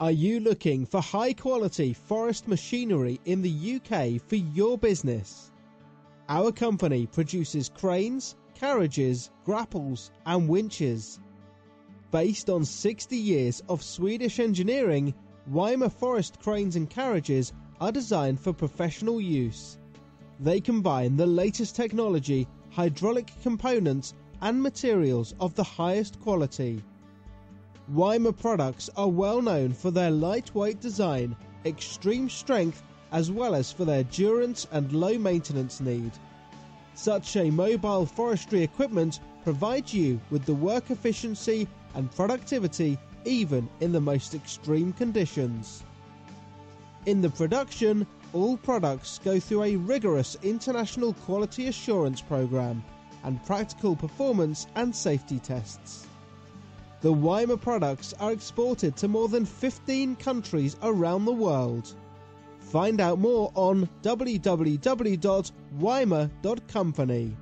Are you looking for high quality forest machinery in the UK for your business? Our company produces cranes, carriages, grapples, and winches. Based on 60 years of Swedish engineering, Weimer Forest cranes and carriages are designed for professional use. They combine the latest technology, hydraulic components, and materials of the highest quality. Weimer products are well known for their lightweight design, extreme strength, as well as for their durance and low maintenance need. Such a mobile forestry equipment provides you with the work efficiency and productivity even in the most extreme conditions. In the production, all products go through a rigorous international quality assurance program and practical performance and safety tests. The Weimer products are exported to more than 15 countries around the world. Find out more on www.weimer.company.